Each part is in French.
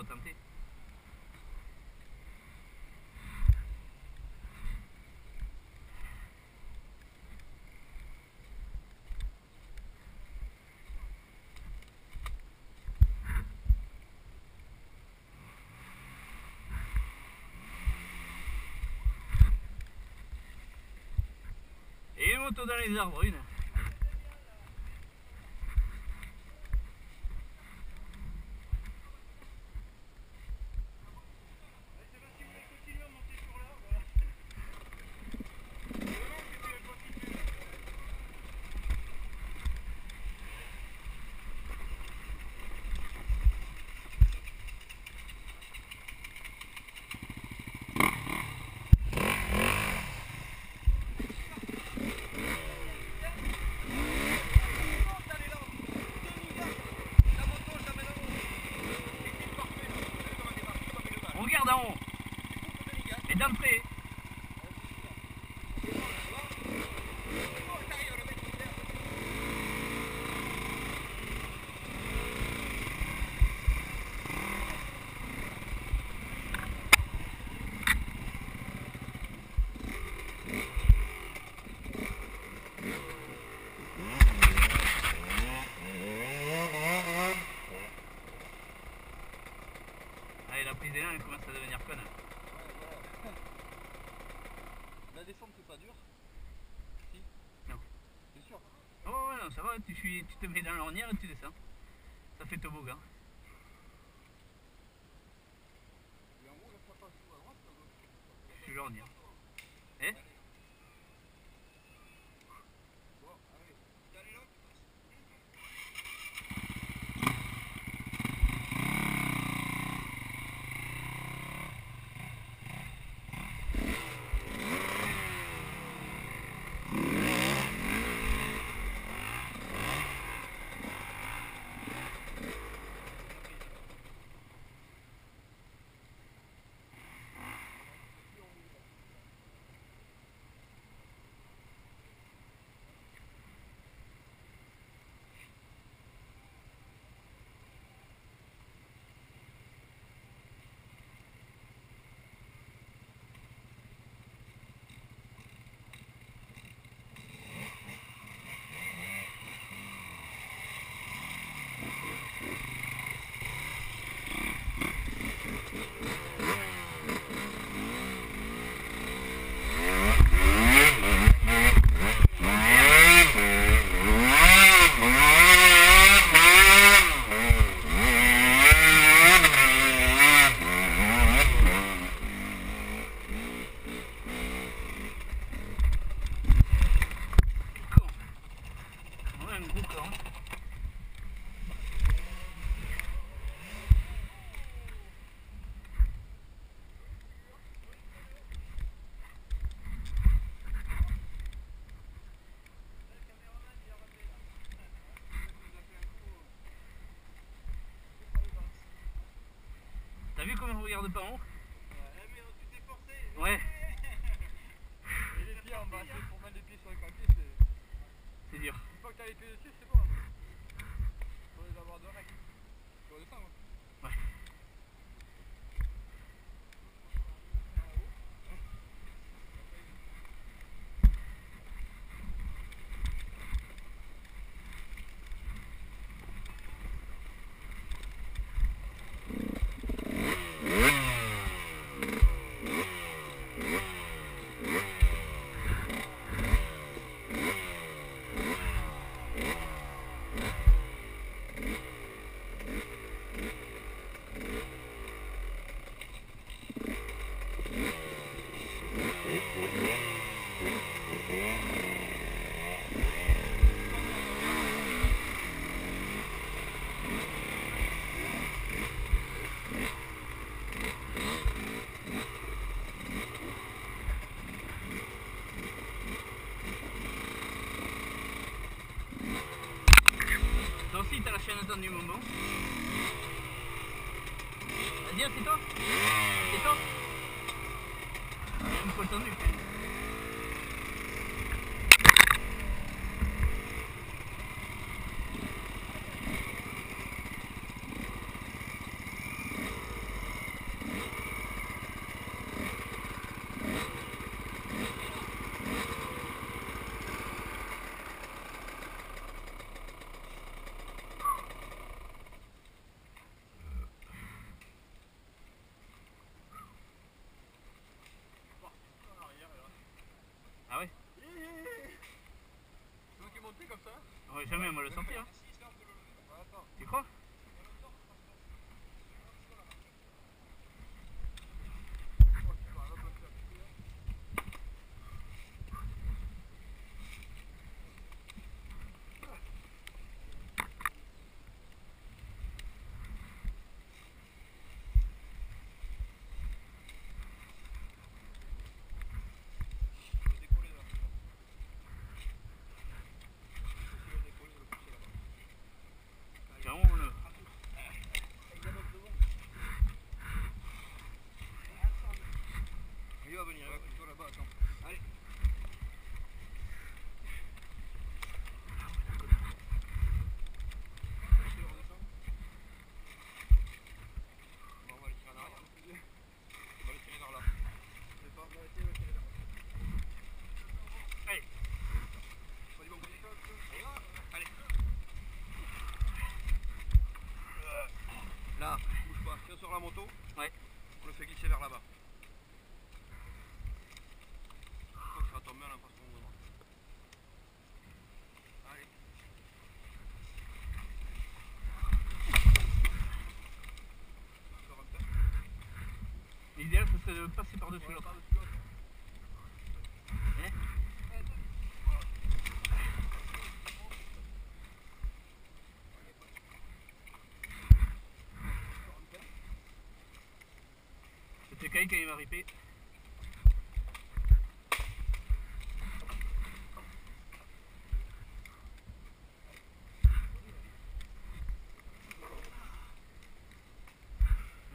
retenter. Et une moto Regarde en haut. Et d'entrée. Allez, la prise d'élan, elle commence à devenir conne. La descente c'est pas dur Si Non. C'est sûr Oh ouais, non, ça va, tu, suis- tu te mets dans l'ornière et tu descends. Ça fait toboggan. Et en gros là ça passe où à droite ou à gauche Je suis l'ornière. Eh Bon, allez. Con. Ouais, un gros con. T'as vu comment on regarde pas en haut Ouais, Et les pieds en bas, c'est pour mettre les pieds sur le papier, c'est. c'est dur. Une fois que t'as les pieds dessus, c'est bon. Faut les avoir. Tu redescends hein. Ouais. Toi aussi, t'as la chaîne attendre moment. Vas-y, toi C'est toi Une fois tendu. Yeah. Sur la moto. Ouais. On le fait glisser vers là-bas. Je crois qu'il va tomber à l'impasse pour moi. Allez. L'idéal, ce serait de passer par-dessus l'autre. Hein C'était quelqu'un qui m'a ripé.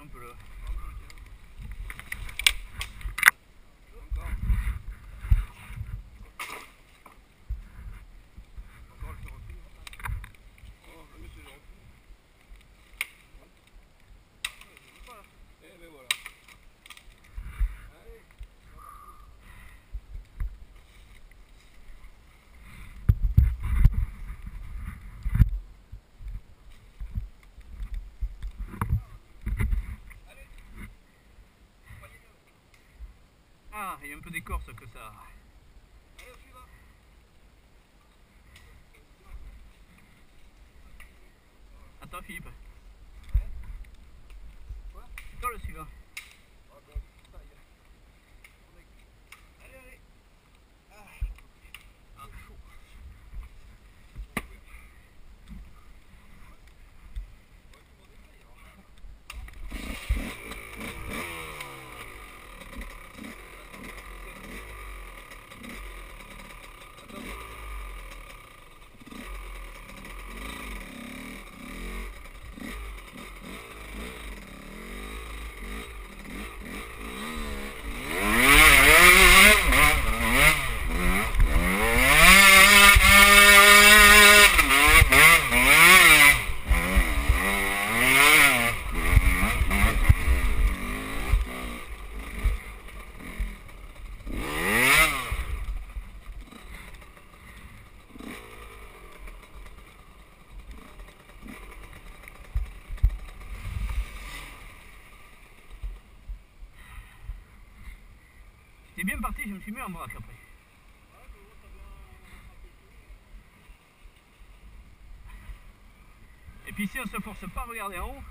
Un là. Il y a un peu d'écorce que ça. Attends Philippe. Quoi C'est toi le suivant. Ah ben, putain, il y a- on est- Allez, allez. Ah, Ah, chaud. J'étais bien parti, je me suis mis en braque après. Et puis si on se force pas à regarder en haut,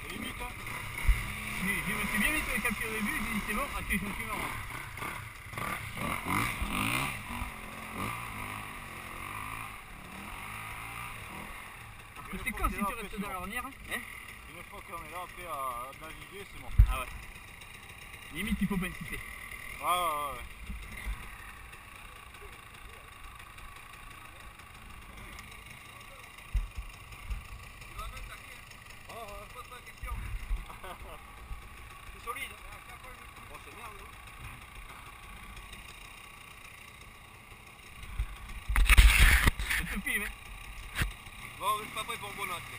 C'est limite, hein je, je me suis bien mis sur les captures de vue, j'ai dit c'est bon, ok je me suis mis en braque. Parce que c'est con si tu restes dans l'ornière, hein Une fois qu'on est là, après, à naviguer, c'est bon. Ah ouais. Limite il faut pas insister. Ouais, ouais, ouais. Oh, ouais. Pose pas de questions. C'est solide. Bon, c'est merde. hein. Je te filme, hein.